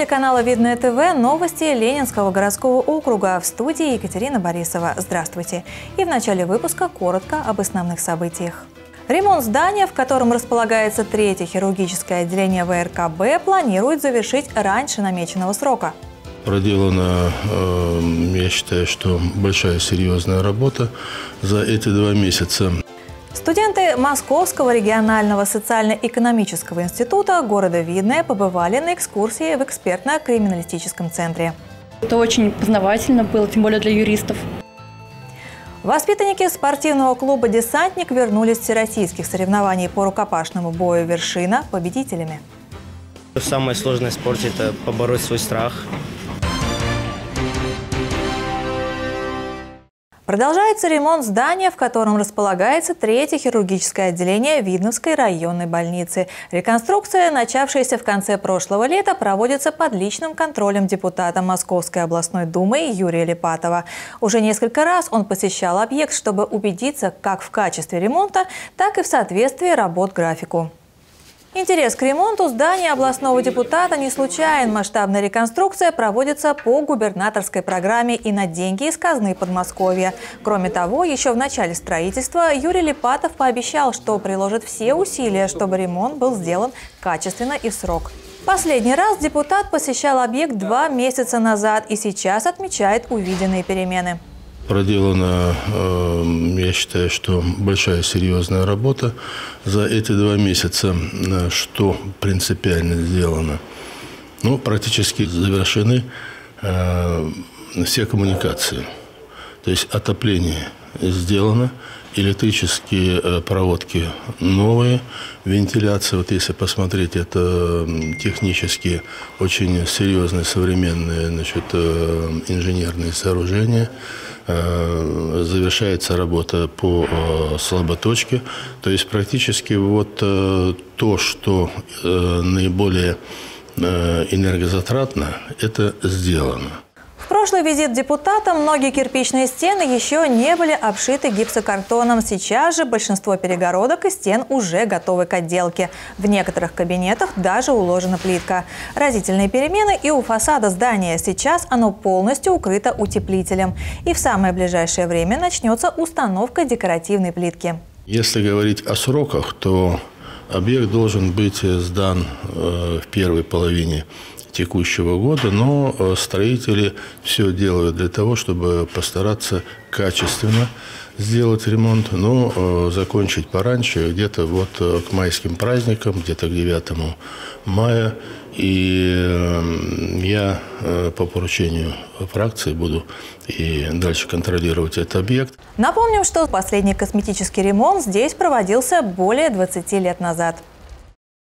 Телеканала «Видное ТВ» новости Ленинского городского округа в студии Екатерина Борисова. Здравствуйте. И в начале выпуска коротко об основных событиях. Ремонт здания, в котором располагается третье хирургическое отделение ВРКБ, планируют завершить раньше намеченного срока. Проделана, э, я считаю, что большая серьезная работа за эти два месяца. Студенты Московского регионального социально-экономического института города Видное побывали на экскурсии в экспертно-криминалистическом центре. Это очень познавательно было, тем более для юристов. Воспитанники спортивного клуба «Десантник» вернулись с всероссийских соревнований по рукопашному бою «Вершина» победителями. Самое сложное в спорте – это побороть свой страх, Продолжается ремонт здания, в котором располагается третье хирургическое отделение Видновской районной больницы. Реконструкция, начавшаяся в конце прошлого лета, проводится под личным контролем депутата Московской областной думы Юрия Липатова. Уже несколько раз он посещал объект, чтобы убедиться как в качестве ремонта, так и в соответствии работ графику. Интерес к ремонту здания областного депутата не случайен. Масштабная реконструкция проводится по губернаторской программе и на деньги из казны Подмосковья. Кроме того, еще в начале строительства Юрий Липатов пообещал, что приложит все усилия, чтобы ремонт был сделан качественно и в срок. Последний раз депутат посещал объект два месяца назад и сейчас отмечает увиденные перемены проделана, э, я считаю, что большая серьезная работа за эти два месяца, э, что принципиально сделано. Ну, практически завершены э, все коммуникации. То есть отопление сделано, электрические проводки новые, вентиляция, вот если посмотреть, это технически очень серьезные современные значит, инженерные сооружения. Э, завершается работа по э, слаботочке. То есть практически вот э, то, что наиболее энергозатратно, это сделано прошлый визит депутата многие кирпичные стены еще не были обшиты гипсокартоном. Сейчас же большинство перегородок и стен уже готовы к отделке. В некоторых кабинетах даже уложена плитка. Разительные перемены и у фасада здания. Сейчас оно полностью укрыто утеплителем. И в самое ближайшее время начнется установка декоративной плитки. Если говорить о сроках, то объект должен быть сдан э, в первой половине текущего года, но э, строители все делают для того, чтобы постараться качественно сделать ремонт, но э, закончить пораньше, где-то вот э, к майским праздникам, где-то к 9 мая. И я по поручению фракции буду и дальше контролировать этот объект. Напомним, что последний косметический ремонт здесь проводился более 20 лет назад.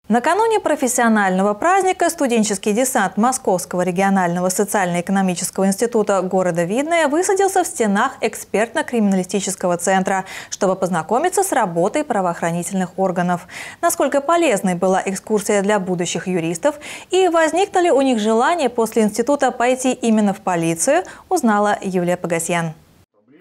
Накануне профессионального праздника студенческий десант Московского регионального социально-экономического института города Видное высадился в стенах экспертно-криминалистического центра, чтобы познакомиться с работой правоохранительных органов. Насколько полезной была экскурсия для будущих юристов и возникло ли у них желание после института пойти именно в полицию, узнала Юлия Погасьян.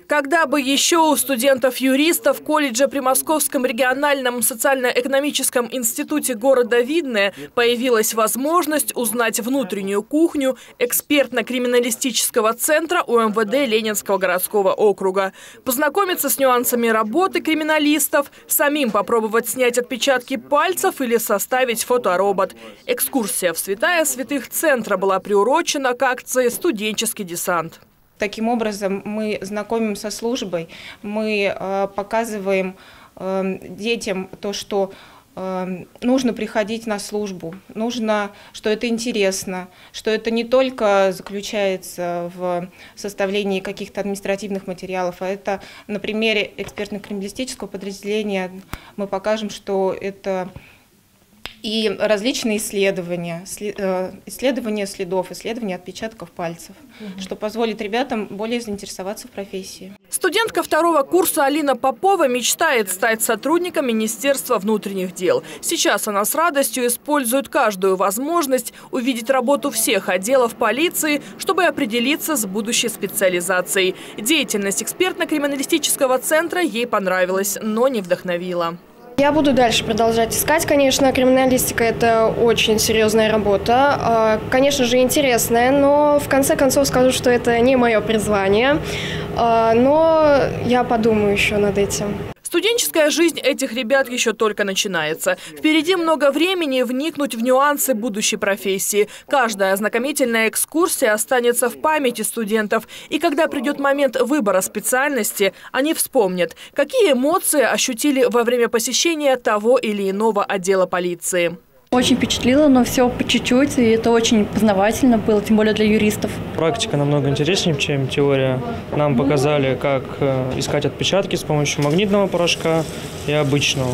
Когда бы еще у студентов-юристов колледжа при Московском региональном социально-экономическом институте города Видное появилась возможность узнать внутреннюю кухню экспертно-криминалистического центра УМВД Ленинского городского округа, познакомиться с нюансами работы криминалистов, самим попробовать снять отпечатки пальцев или составить фоторобот. Экскурсия в святая святых центра была приурочена к акции «Студенческий десант». Таким образом, мы знакомим со службой, мы э, показываем э, детям то, что э, нужно приходить на службу, нужно, что это интересно, что это не только заключается в составлении каких-то административных материалов, а это на примере экспертно-криминалистического подразделения. Мы покажем, что это и различные исследования, э, исследования следов, исследования отпечатков пальцев, угу. что позволит ребятам более заинтересоваться в профессии. Студентка второго курса Алина Попова мечтает стать сотрудником Министерства внутренних дел. Сейчас она с радостью использует каждую возможность увидеть работу всех отделов полиции, чтобы определиться с будущей специализацией. Деятельность экспертно-криминалистического центра ей понравилась, но не вдохновила. Я буду дальше продолжать искать. Конечно, криминалистика – это очень серьезная работа. А, конечно же, интересная, но в конце концов скажу, что это не мое призвание. А, но я подумаю еще над этим. Студенческая жизнь этих ребят еще только начинается. Впереди много времени вникнуть в нюансы будущей профессии. Каждая ознакомительная экскурсия останется в памяти студентов. И когда придет момент выбора специальности, они вспомнят, какие эмоции ощутили во время посещения того или иного отдела полиции. Очень впечатлило, но все по чуть-чуть, и это очень познавательно было, тем более для юристов. Практика намного интереснее, чем теория. Нам показали, как э, искать отпечатки с помощью магнитного порошка и обычного.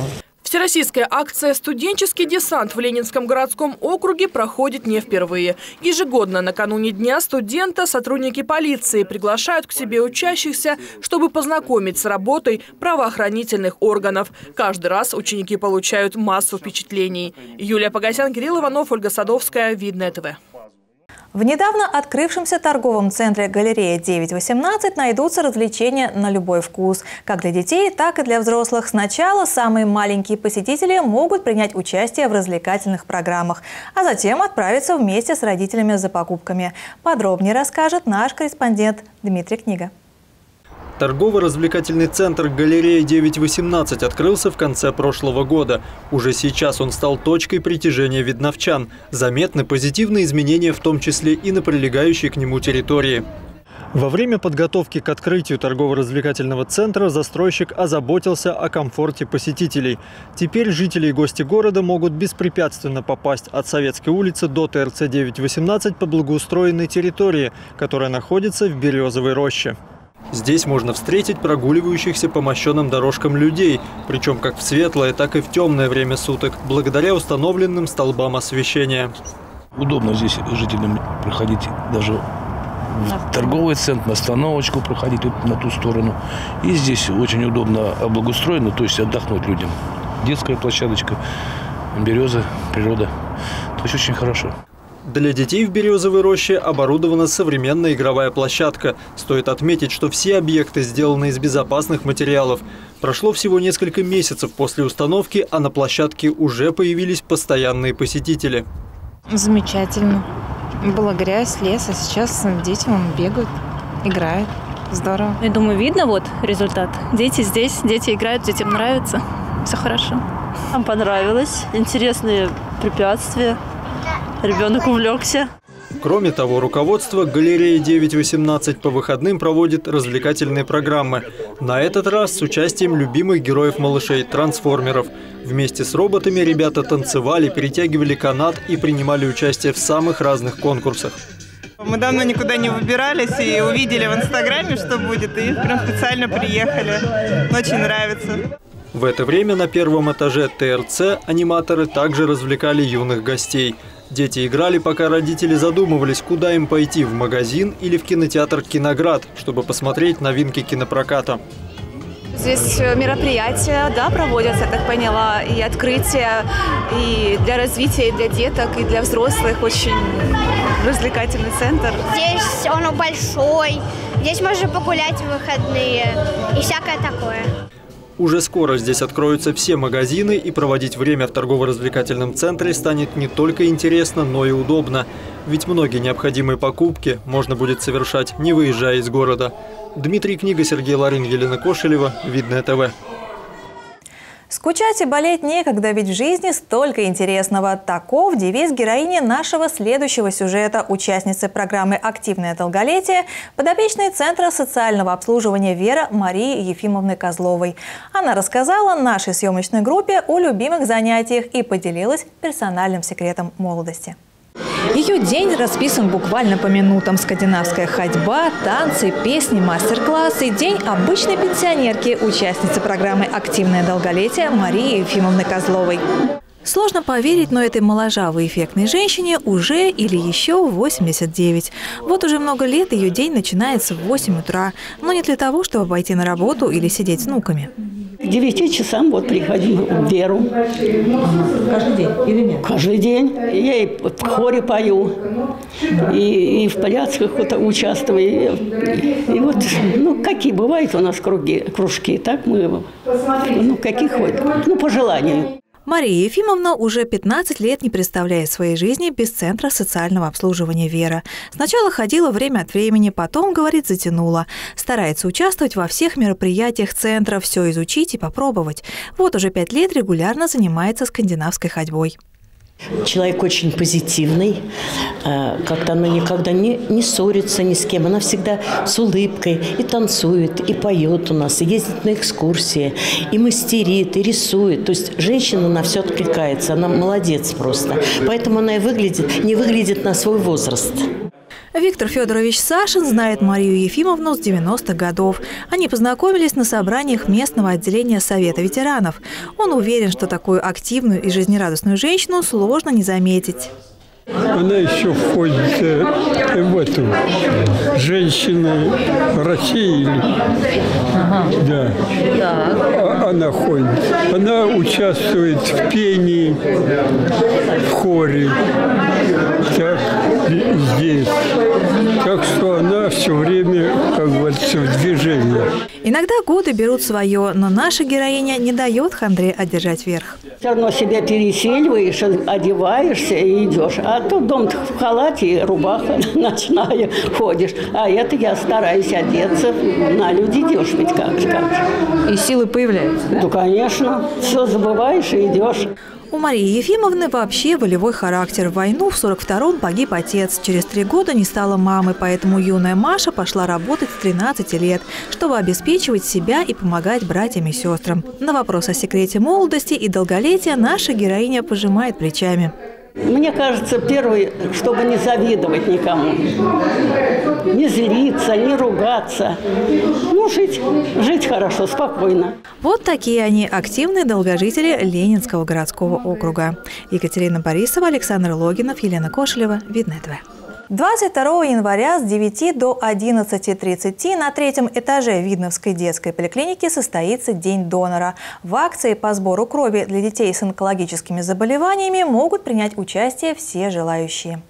Всероссийская акция «Студенческий десант» в Ленинском городском округе проходит не впервые. Ежегодно накануне Дня студента сотрудники полиции приглашают к себе учащихся, чтобы познакомить с работой правоохранительных органов. Каждый раз ученики получают массу впечатлений. Юлия Погосян, Кирилл Иванов, Ольга Садовская, Видное ТВ. В недавно открывшемся торговом центре «Галерея 918» найдутся развлечения на любой вкус. Как для детей, так и для взрослых. Сначала самые маленькие посетители могут принять участие в развлекательных программах, а затем отправиться вместе с родителями за покупками. Подробнее расскажет наш корреспондент Дмитрий Книга. Торгово-развлекательный центр «Галерея 918» открылся в конце прошлого года. Уже сейчас он стал точкой притяжения видновчан. Заметны позитивные изменения в том числе и на прилегающей к нему территории. Во время подготовки к открытию торгово-развлекательного центра застройщик озаботился о комфорте посетителей. Теперь жители и гости города могут беспрепятственно попасть от Советской улицы до ТРЦ 918 по благоустроенной территории, которая находится в Березовой роще. Здесь можно встретить прогуливающихся по мощенным дорожкам людей, причем как в светлое, так и в темное время суток, благодаря установленным столбам освещения. Удобно здесь жителям проходить даже в торговый центр, на остановочку проходить вот на ту сторону. И здесь очень удобно облагоустроено, то есть отдохнуть людям. Детская площадочка, береза, природа. То есть очень хорошо. Для детей в Березовой роще оборудована современная игровая площадка. Стоит отметить, что все объекты сделаны из безопасных материалов. Прошло всего несколько месяцев после установки, а на площадке уже появились постоянные посетители. Замечательно. Была грязь, лес, а сейчас дети вон бегают, играют. Здорово. Я думаю, видно вот результат. Дети здесь, дети играют, детям нравится. Все хорошо. Нам понравилось. Интересные препятствия ребенок увлекся. Кроме того, руководство галереи 918 по выходным проводит развлекательные программы. На этот раз с участием любимых героев малышей – трансформеров. Вместе с роботами ребята танцевали, перетягивали канат и принимали участие в самых разных конкурсах. Мы давно никуда не выбирались и увидели в Инстаграме, что будет, и прям специально приехали. Очень нравится. В это время на первом этаже ТРЦ аниматоры также развлекали юных гостей – Дети играли, пока родители задумывались, куда им пойти – в магазин или в кинотеатр «Киноград», чтобы посмотреть новинки кинопроката. Здесь мероприятия, да, проводятся, я так поняла, и открытия, и для развития, и для деток, и для взрослых очень развлекательный центр. Здесь он большой, здесь можно погулять в выходные и всякое такое. Уже скоро здесь откроются все магазины, и проводить время в торгово-развлекательном центре станет не только интересно, но и удобно. Ведь многие необходимые покупки можно будет совершать, не выезжая из города. Дмитрий Книга, Сергей Ларин, Елена Кошелева, Видное ТВ. Скучать и болеть некогда, ведь в жизни столько интересного. Таков девиз героини нашего следующего сюжета, участницы программы «Активное долголетие», подопечной Центра социального обслуживания «Вера» Марии Ефимовны Козловой. Она рассказала нашей съемочной группе о любимых занятиях и поделилась персональным секретом молодости. Ее день расписан буквально по минутам. Скандинавская ходьба, танцы, песни, мастер-классы. День обычной пенсионерки, участницы программы «Активное долголетие» Марии Ефимовны Козловой. Сложно поверить, но этой моложавой эффектной женщине уже или еще 89. Вот уже много лет ее день начинается в 8 утра. Но не для того, чтобы пойти на работу или сидеть с внуками. 9 часам вот приходим в Веру. Каждый день или нет? Каждый день. Я и в хоре пою, и, и в плясках вот участвую. И, и вот, ну, какие бывают у нас круги, кружки, так мы, ну, какие ходят, ну, по желанию. Мария Ефимовна уже 15 лет не представляет своей жизни без Центра социального обслуживания «Вера». Сначала ходила время от времени, потом, говорит, затянула. Старается участвовать во всех мероприятиях Центра, все изучить и попробовать. Вот уже пять лет регулярно занимается скандинавской ходьбой. Человек очень позитивный, э, как-то она никогда не, не ссорится ни с кем. Она всегда с улыбкой и танцует, и поет у нас, и ездит на экскурсии, и мастерит, и рисует. То есть женщина на все откликается, она молодец просто. Поэтому она и выглядит, не выглядит на свой возраст. Виктор Федорович Сашин знает Марию Ефимовну с 90-х годов. Они познакомились на собраниях местного отделения Совета ветеранов. Он уверен, что такую активную и жизнерадостную женщину сложно не заметить. Она еще входит э, в эту женщины России. Ага. Да. да. Она ходит. Она участвует в пении, в хоре. Так, здесь. Так что она все время, как говорится, в движении. Иногда годы берут свое, но наша героиня не дает хандре одержать верх. Все равно себя переселиваешь, одеваешься и идешь. А тут дом в халате, рубаха ночная ходишь. А это я стараюсь одеться. На люди идешь ведь как же. И силы появляются, да? Ну, конечно. Все забываешь и идешь. У Марии Ефимовны вообще волевой характер. В войну в 42-м погиб отец. Через три года не стала мамы, поэтому юная Маша пошла работать с 13 лет, чтобы обеспечивать себя и помогать братьям и сестрам. На вопрос о секрете молодости и долголетия наша героиня пожимает плечами. Мне кажется, первый, чтобы не завидовать никому. Не злиться, не ругаться. Ну, жить, жить хорошо, спокойно. Вот такие они, активные долгожители Ленинского городского округа. Екатерина Борисова, Александр Логинов, Елена Кошелева, Видное ТВ. 22 января с 9 до 11.30 на третьем этаже Видновской детской поликлиники состоится День донора. В акции по сбору крови для детей с онкологическими заболеваниями могут принять участие все желающие.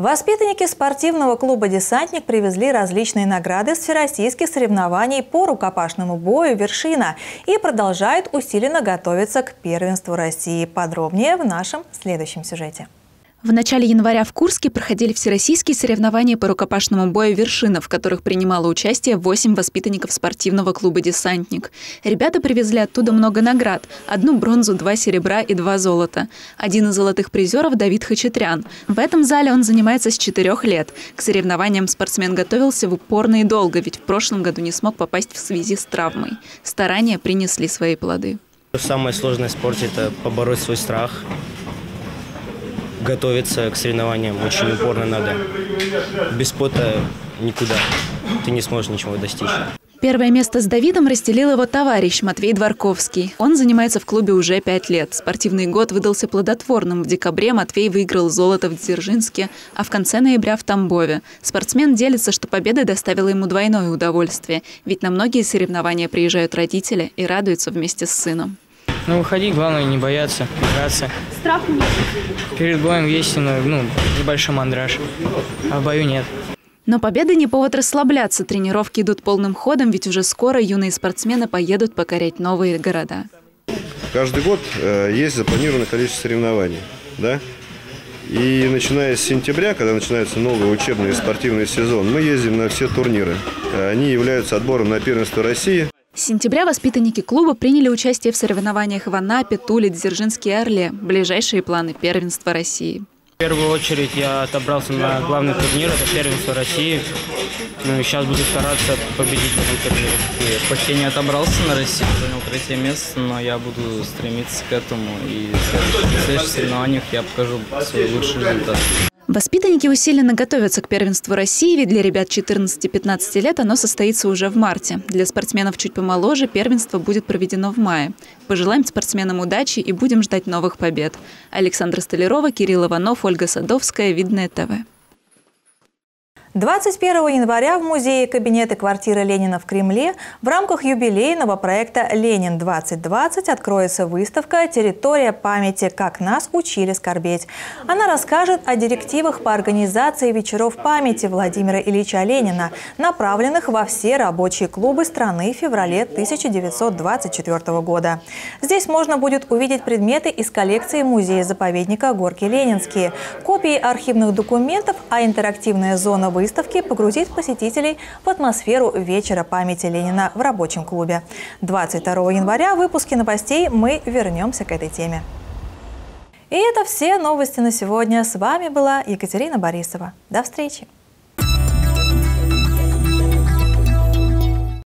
Воспитанники спортивного клуба «Десантник» привезли различные награды с всероссийских соревнований по рукопашному бою «Вершина» и продолжают усиленно готовиться к первенству России. Подробнее в нашем следующем сюжете. В начале января в Курске проходили всероссийские соревнования по рукопашному бою «Вершина», в которых принимало участие 8 воспитанников спортивного клуба «Десантник». Ребята привезли оттуда много наград. Одну бронзу, два серебра и два золота. Один из золотых призеров – Давид Хачатрян. В этом зале он занимается с четырех лет. К соревнованиям спортсмен готовился в упорно и долго, ведь в прошлом году не смог попасть в связи с травмой. Старания принесли свои плоды. Самое сложное в спорте – это побороть свой страх, готовиться к соревнованиям очень упорно надо. Без пота никуда. Ты не сможешь ничего достичь. Первое место с Давидом разделил его товарищ Матвей Дворковский. Он занимается в клубе уже пять лет. Спортивный год выдался плодотворным. В декабре Матвей выиграл золото в Дзержинске, а в конце ноября в Тамбове. Спортсмен делится, что победа доставила ему двойное удовольствие, ведь на многие соревнования приезжают родители и радуются вместе с сыном. Ну, выходить, главное, не бояться, играться. Страх нет? Перед боем есть ну, небольшой мандраж, а в бою нет. Но победа не повод расслабляться. Тренировки идут полным ходом, ведь уже скоро юные спортсмены поедут покорять новые города. Каждый год э, есть запланированное количество соревнований. Да? И начиная с сентября, когда начинается новый учебный и спортивный сезон, мы ездим на все турниры. Они являются отбором на первенство России. С сентября воспитанники клуба приняли участие в соревнованиях в Анапе, Туле, Дзержинске и Орле. Ближайшие планы первенства России. В первую очередь я отобрался на главный турнир, это первенство России. Ну и сейчас буду стараться победить в этом турнире. Я почти не отобрался на Россию, занял третье место, но я буду стремиться к этому. И в следующих соревнованиях я покажу свой лучший результат. Воспитанники усиленно готовятся к первенству России, ведь для ребят 14-15 лет оно состоится уже в марте. Для спортсменов чуть помоложе первенство будет проведено в мае. Пожелаем спортсменам удачи и будем ждать новых побед. Александра Столярова, Кирилл Иванов, Ольга Садовская, Видное ТВ. 21 января в музее кабинеты квартиры Ленина в Кремле в рамках юбилейного проекта «Ленин-2020» откроется выставка «Территория памяти. Как нас учили скорбеть». Она расскажет о директивах по организации вечеров памяти Владимира Ильича Ленина, направленных во все рабочие клубы страны в феврале 1924 года. Здесь можно будет увидеть предметы из коллекции музея-заповедника «Горки Ленинские», копии архивных документов, а интерактивная зона выставки погрузит посетителей в атмосферу вечера памяти Ленина в рабочем клубе. 22 января в выпуске новостей мы вернемся к этой теме. И это все новости на сегодня. С вами была Екатерина Борисова. До встречи!